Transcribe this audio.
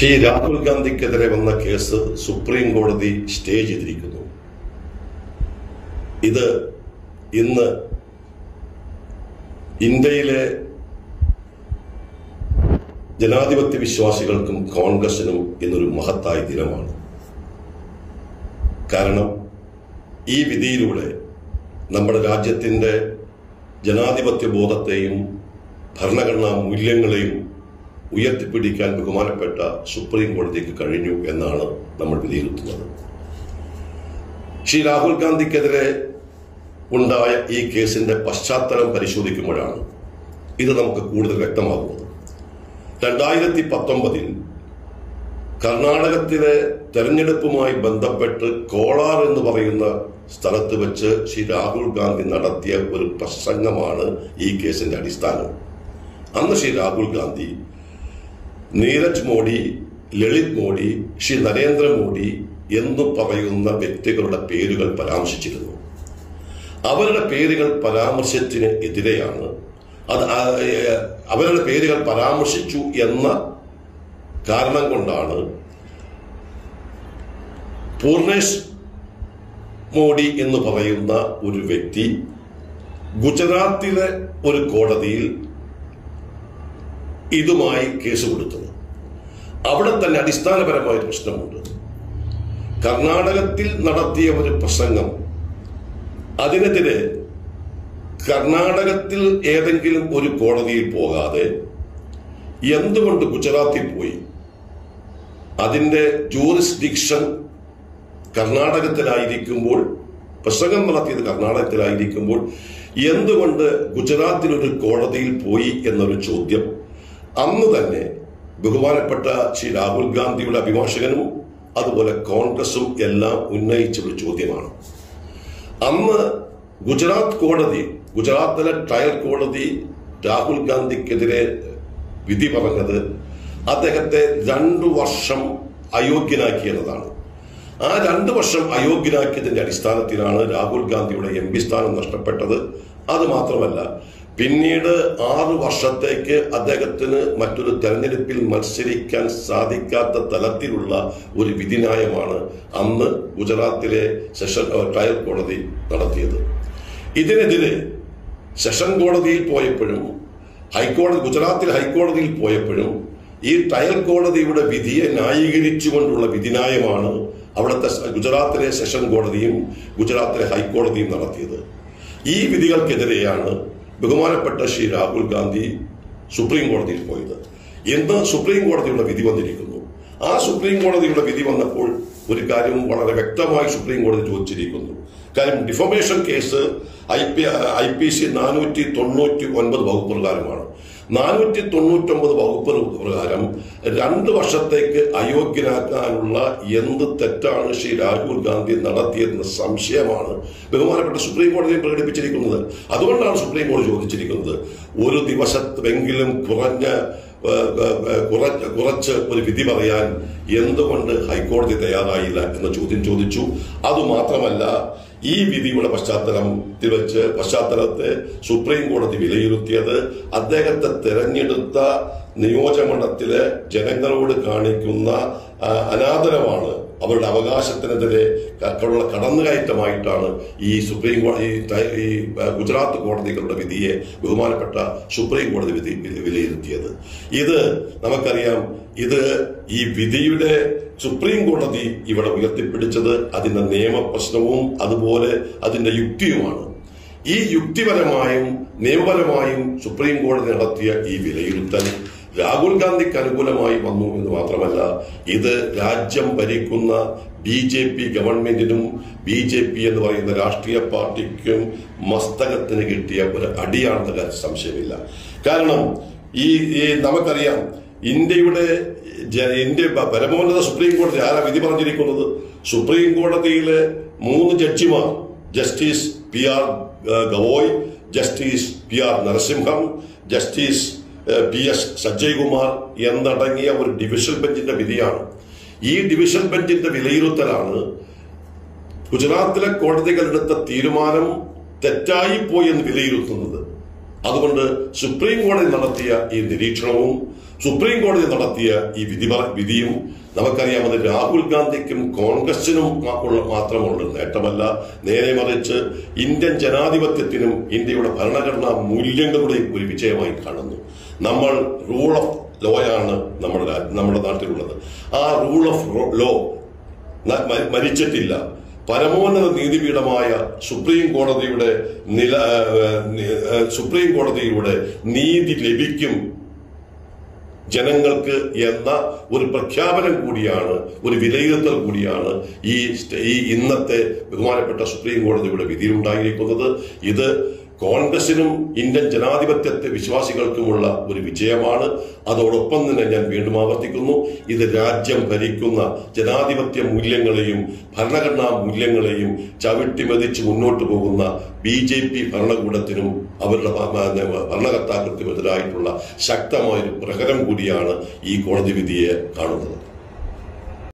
ശ്രീ രാഹുൽ ഗാന്ധിക്കെതിരെ വന്ന case supreme കോടതി stay ചെയ്തിരിക്കുന്നു. ഇത് ഇന്ന് ഇന്ത്യയിലെ ജനാധിപത്യ വിശ്വാസികൾക്കും കോൺഗ്രസിനും ഇന്നൊരു മഹത്തായ ദിനമാണ്. കാരണം ഈ വിധിയിലൂടെ നമ്മുടെ രാജ്യത്തിന്റെ ജനാധിപത്യ ബോധത്തെയും ഭരണഘടനാ മൂല്യങ്ങളെയും ഉയർത്തിപ്പിടിക്കാൻ ബഹുമാനപ്പെട്ട സുപ്രീം കോടതിക്ക് കഴിഞ്ഞു എന്നാണ് നമ്മൾ വിലയിരുത്തുന്നത്. ശ്രീ രാഹുൽ ഗാന്ധിക്കെതിരെ ഉണ്ടായ ഈ കേസിന്റെ പശ്ചാത്തലം പരിശോധിക്കുമ്പോഴാണ് ഇത് നമുക്ക് കൂടുതൽ വ്യക്തമാകുന്നത്. രണ്ടായിരത്തി പത്തൊമ്പതിൽ കർണാടകത്തിലെ തെരഞ്ഞെടുപ്പുമായി ബന്ധപ്പെട്ട് കോളാർ എന്ന് പറയുന്ന സ്ഥലത്ത് വെച്ച് ശ്രീ രാഹുൽ ഗാന്ധി നടത്തിയ ഒരു പ്രസംഗമാണ് ഈ കേസിന്റെ അടിസ്ഥാനം. അന്ന് ശ്രീ രാഹുൽ ഗാന്ധി നീരജ് മോഡി ലളിത് മോഡി ശ്രീ നരേന്ദ്രമോദി എന്ന് പറയുന്ന വ്യക്തികളുടെ പേരുകൾ പരാമർശിച്ചിരുന്നു. അവരുടെ പേരുകൾ പരാമർശത്തിന് എതിരെയാണ്. അത് അവരുടെ പേരുകൾ പരാമർശിച്ചു എന്ന കാരണം കൊണ്ടാണ് പൂർണേഷ് മോഡി എന്ന് പറയുന്ന ഒരു വ്യക്തി ഗുജറാത്തിലെ ഒരു കോടതിയിൽ ഇതുമായി കേസ് കൊടുത്തത് അവിടെ തന്നെ അടിസ്ഥാനപരമായ ഒരു പ്രശ്നമുണ്ട്. കർണാടകത്തിൽ നടത്തിയ ഒരു പ്രസംഗം. അതിനെതിരെ കർണാടകത്തിൽ ഏതെങ്കിലും ഒരു കോടതിയിൽ പോകാതെ എന്തുകൊണ്ട് ഗുജറാത്തിൽ പോയി? അതിന്റെ ജൂറിസ്ഡിക്ഷൻ കർണാടകത്തിലായിരിക്കുമ്പോൾ പ്രസംഗം നടത്തിയത് കർണാടകത്തിലായിരിക്കുമ്പോൾ എന്തുകൊണ്ട് ഗുജറാത്തിൽ ഒരു കോടതിയിൽ പോയി എന്നൊരു ചോദ്യം അന്ന് തന്നെ ബഹുമാനപ്പെട്ട ശ്രീ രാഹുൽ ഗാന്ധിയുടെ അഭിഭാഷകനും അതുപോലെ കോൺഗ്രസും എല്ലാം ഉന്നയിച്ച ഒരു ചോദ്യമാണ്. അന്ന് ഗുജറാത്ത് കോടതി ഗുജറാത്തിലെ ട്രയൽ കോടതി രാഹുൽ ഗാന്ധിക്കെതിരെ വിധി പറഞ്ഞത് അദ്ദേഹത്തെ രണ്ടു വർഷം അയോഗ്യനാക്കി എന്നതാണ് ആ രണ്ടു വർഷം അയോഗ്യനാക്കിയതിന്റെ അടിസ്ഥാനത്തിലാണ് രാഹുൽ ഗാന്ധിയുടെ എം പി സ്ഥാനം നഷ്ടപ്പെട്ടത്. അത് മാത്രമല്ല പിന്നീട് ആറു വർഷത്തേക്ക് അദ്ദേഹത്തിന് മറ്റൊരു തെരഞ്ഞെടുപ്പിൽ മത്സരിക്കാൻ സാധിക്കാത്ത തലത്തിലുള്ള ഒരു വിധിന്യായമാണ് അന്ന് ഗുജറാത്തിലെ സെഷൻ ട്രയൽ കോടതി നടത്തിയത്. ഇതിനെതിരെ സെഷൻ കോടതിയിൽ പോയപ്പോഴും ഹൈക്കോടതി ഗുജറാത്തിൽ ഹൈക്കോടതിയിൽ പോയപ്പോഴും ഈ ട്രയൽ കോടതിയുടെ വിധിയെ ന്യായീകരിച്ചുകൊണ്ടുള്ള വിധിന്യായമാണ് അവിടുത്തെ ഗുജറാത്തിലെ സെഷൻ കോടതിയും ഗുജറാത്തിലെ ഹൈക്കോടതിയും നടത്തിയത്. ഈ വിധികൾക്കെതിരെയാണ് ബഹുമാനപ്പെട്ട ശ്രീ രാഹുൽ ഗാന്ധി സുപ്രീം കോടതിയിൽ പോയത്. ഇന്ന് സുപ്രീം കോടതിയുടെ വിധി വന്നിരിക്കുന്നു. ആ സുപ്രീം കോടതിയുടെ വിധി വന്നപ്പോൾ ഒരു കാര്യം വളരെ വ്യക്തമായി സുപ്രീം കോടതി ചോദിച്ചിരിക്കുന്നു. കാര്യം defamation case I P I P C നാനൂറ്റി തൊണ്ണൂറ്റി ഒൻപത് വകുപ്പ് പ്രകാരമാണ്. നാനൂറ്റി തൊണ്ണൂറ്റി ഒമ്പത് വകുപ്പ് പ്രകാരം രണ്ട് വർഷത്തേക്ക് അയോഗ്യനാക്കാനുള്ള എന്ത് തെറ്റാണ് ശ്രീ രാഹുൽ ഗാന്ധി നടത്തിയെന്ന സംശയമാണ് ബഹുമാനപ്പെട്ട സുപ്രീം കോടതി പ്രകടിപ്പിച്ചിരിക്കുന്നത്. അതുകൊണ്ടാണ് സുപ്രീം കോടതി ചോദിച്ചിരിക്കുന്നത്. ഒരു ദിവസത്തെങ്കിലും കുറഞ്ഞ കുറച്ച് കുറച്ച് ഒരു വിധി പറയാൻ എന്തുകൊണ്ട് ഹൈക്കോടതി തയ്യാറായില്ല എന്ന ചോദ്യം ചോദിച്ചു. അതുമാത്രമല്ല ഈ വിധിയുടെ പശ്ചാത്തലത്തിൽ വെച്ച് പശ്ചാത്തലത്തെ സുപ്രീം കോടതി വിലയിരുത്തിയത് അദ്ദേഹത്തെ തെരഞ്ഞെടുത്ത നിയോജമണ്ഡലത്തിലെ ജനങ്ങളോട് കാണിക്കുന്ന അനാദരവാണ്. അവരുടെ അവകാശത്തിനെതിരെ ക- ഉള്ള കടന്നുകയറ്റമായിട്ടാണ് ഈ സുപ്രീം കോടതി ഈ ഗുജറാത്ത് കോടതികളുടെ വിധിയെ ബഹുമാനപ്പെട്ട സുപ്രീം കോടതി വിധി വിലയിരുത്തിയത്. ഇത് നമുക്കറിയാം ഇത് ഈ വിധിയുടെ സുപ്രീം കോടതി ഇവിടെ ഉയർത്തിപ്പിടിച്ചത് അതിന്റെ നിയമപ്രശ്നവും അതുപോലെ അതിന്റെ യുക്തിയുമാണ്. ഈ യുക്തിപരമായും നിയമപരമായും സുപ്രീം കോടതി നടത്തിയ ഈ വിലയിരുത്തൽ രാഹുൽ ഗാന്ധിക്ക് അനുകൂലമായി വന്നു എന്ന് മാത്രമല്ല ഇത് രാജ്യം ഭരിക്കുന്ന ബി ജെ പി ഗവൺമെന്റിനും ബി ജെ പി എന്ന് പറയുന്ന രാഷ്ട്രീയ പാർട്ടിക്കും മസ്തകത്തിന് കിട്ടിയ ഒരു അടിയാണെന്ന സംശയമില്ല. കാരണം ഈ നമുക്കറിയാം ഇന്ത്യയുടെ ഇന്ത്യ പരമോന്നത സുപ്രീം കോടതി ആരാ വിധി പറഞ്ഞിരിക്കുന്നത്? സുപ്രീം കോടതിയിലെ മൂന്ന് ജഡ്ജിമാർ justice P R Gavai justice P R Narasimham justice P S Sajay Kumar എന്നടങ്ങിയ ഒരു ഡിവിഷൻ ബെഞ്ചിന്റെ വിധിയാണ്. ഈ ഡിവിഷൻ ബെഞ്ചിന്റെ വിലയിരുത്തലാണ് ഗുജറാത്തിലെ കോടതികൾ എടുത്ത തീരുമാനം തെറ്റായിപ്പോയി എന്ന് വിലയിരുത്തുന്നത്. അതുകൊണ്ട് സുപ്രീം കോടതി നടത്തിയ ഈ നിരീക്ഷണവും സുപ്രീം കോടതി നടത്തിയ ഈ വിധി വിധിയും നമുക്കറിയാമത് രാഹുൽ ഗാന്ധിക്കും കോൺഗ്രസിനും മാത്രമുള്ള നേട്ടമല്ല. നേരെ മറിച്ച് ഇന്ത്യൻ ജനാധിപത്യത്തിനും ഇന്ത്യയുടെ ഭരണഘടനാ മൂല്യങ്ങളുടെയും ഒരു വിജയമായി കാണുന്നു. നമ്മൾ റൂൾ ഓഫ് ലോയാണ് നമ്മുടെ നമ്മുടെ നാട്ടിലുള്ളത്. ആ റൂൾ ഓഫ് ലോ മരിച്ചിട്ടില്ല. പരമോന്നത നീതിപീഠമായ സുപ്രീം കോടതിയുടെ നില സുപ്രീം കോടതിയുടെ നീതി ലഭിക്കും ജനങ്ങൾക്ക് എന്ന ഒരു പ്രഖ്യാപനം കൂടിയാണ് ഒരു വിലയിരുത്തൽ കൂടിയാണ് ഈ ഈ ഇന്നത്തെ ബഹുമാനപ്പെട്ട സുപ്രീം കോടതിയുടെ വിധിയിലുണ്ടായിരിക്കുന്നത് ഇത് കോൺഗ്രസിനും ഇന്ത്യൻ ജനാധിപത്യത്തെ വിശ്വാസികൾക്കുമുള്ള ഒരു വിജയമാണ്. അതോടൊപ്പം തന്നെ ഞാൻ വീണ്ടും ആവർത്തിക്കുന്നു. ഇത് രാജ്യം ഭരിക്കുന്ന ജനാധിപത്യ മൂല്യങ്ങളെയും ഭരണഘടനാ മൂല്യങ്ങളെയും ചവിട്ടിമതിച്ച് മുന്നോട്ട് പോകുന്ന ബി ജെ പി ഭരണകൂടത്തിനും അവരുടെ എതിരായിട്ടുള്ള ശക്തമായൊരു പ്രകരം കൂടിയാണ് ഈ കോടതി വിധിയെ കാണുന്നത്.